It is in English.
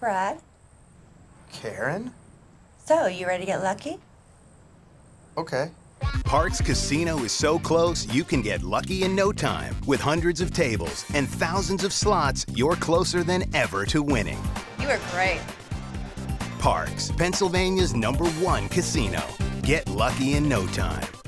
Brad. Karen? So, you ready to get lucky? Okay. Parx Casino is so close you can get lucky in no time. With hundreds of tables and thousands of slots, you're closer than ever to winning. You are great. Parx, Pennsylvania's number one casino. Get lucky in no time.